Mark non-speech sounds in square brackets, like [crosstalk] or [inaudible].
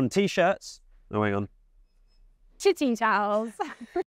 from t-shirts. Oh, hang on. Chitty towels. [laughs]